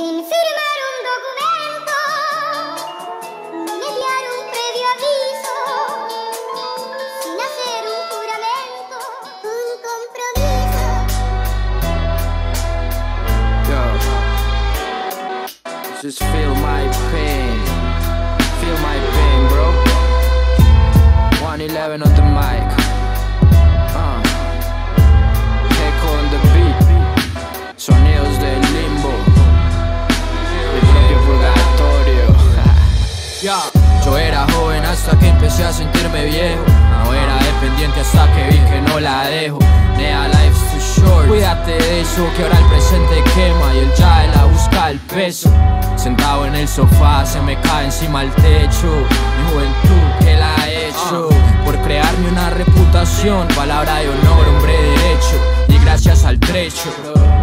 Sin firmar un documento, ni enviar un previo aviso, sin hacer un juramento, un compromiso. Yo, just feel my pain, feel my pain, bro. 111 on the mic. Yo era joven hasta que empecé a sentirme viejo. Era dependiente hasta que vi que no la dejo. Nea, life's too short. Cuídate de eso que ahora el presente quema y el ya la busca el peso. Sentado en el sofá se me cae encima el techo. Mi juventud que la he hecho por crearme una reputación. Palabra de honor. Al trecho.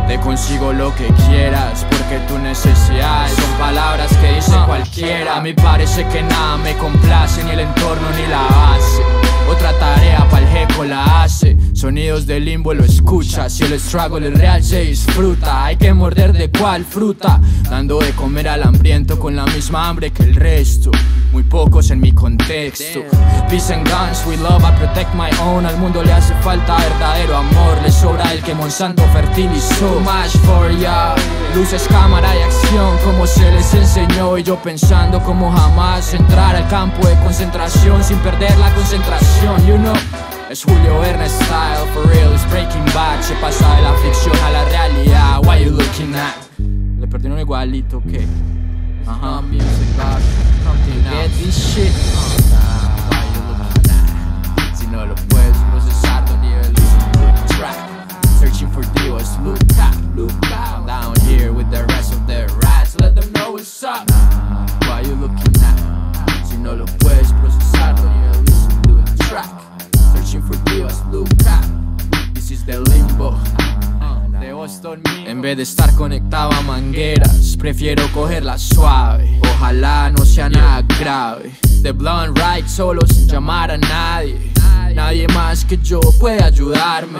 Te consigo lo que quieras porque tu necesidad son palabras que dice cualquiera. A mí parece que nada me complace, ni el entorno ni la base. Otra tarea pa'l jeco la hace. Sonidos del limbo lo escuchas. Si el struggle es real, se disfruta. Hay que morder de cuál fruta. Dando de comer al hambriento con la misma hambre que el resto. Muy pocos en mi contexto. Peace and guns, we love, I protect my own. Al mundo le hace falta verdadero amor. Le sobra el que Monsanto fertilizó. Match for ya. Luces, cámara y acción, como se les enseñó. Y yo pensando como jamás entrar al campo de concentración sin perder la concentración. You know. Es Julio Verne style, for real, it's Breaking Bad Se pasa de la ficción a la realidad Why you looking at? Le perdí uno igualito que Uh-huh. Music box. Come to get vez de estar conectado a mangueras. Prefiero cogerla suave. Ojalá no sea nada grave. The blunt right solo sin llamar a nadie. Nadie más que yo puede ayudarme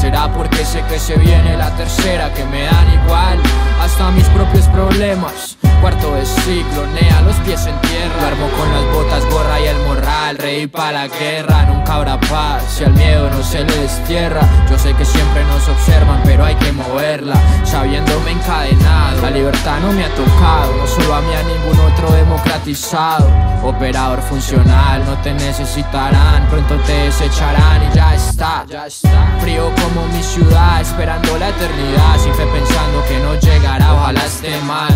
Será porque sé que se viene la tercera Que me dan igual. Hasta mis propios problemas. Cuarto de siglo, nea, los pies en tierra. Duermo con las botas, gorra y el morral. Reí para la guerra, nunca habrá paz. Si al miedo no se le destierra Yo sé que siempre nos observan, pero hay que moverla. Sabiéndome encadenado La libertad no me ha tocado. No solo a mí, a ningún otro democratizado. Operador funcional, no te necesitarán. Pronto te desecharán y ya está Frío como mi ciudad, esperando la eternidad. Sin fe pensando que no llegará, ojalá esté mal.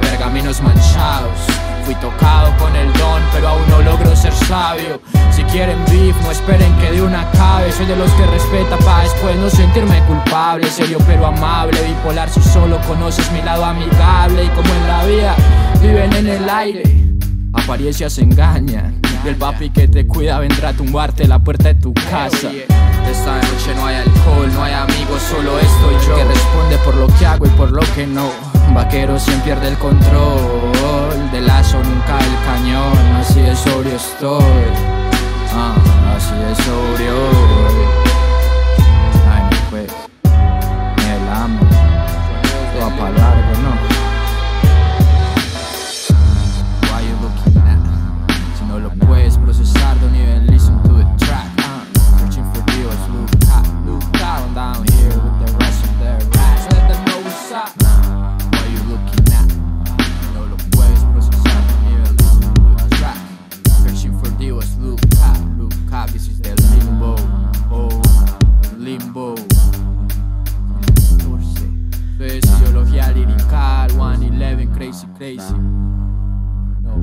Pergaminos manchados Fui tocado con el don, pero aún no logro ser sabio. Si quieren beef, no esperen que de una cabe Soy de los que respeta pa' después no sentirme culpable. Serio pero amable, bipolar si solo conoces mi lado amigable. Y como en la vida, viven en el aire. Apariencias engañan. Y el papi que te cuida vendrá a tumbarte la puerta de tu casa Esta noche no hay alcohol, no hay amigos, solo estoy yo. Que responde por lo que hago y por lo que no. Vaquero siempre pierde el control Del lazo nunca el cañón. Así de sobrio estoy. Ah, Así de sobrio 111, crazy, crazy. No,